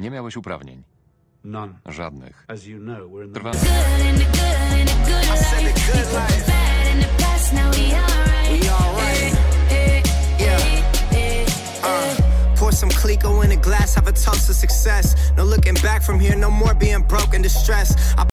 Nie miałeś uprawnień. Żadnych. Trwa... some Clico in a glass, have a toast to success. No looking back from here, no more being broke and distressed. I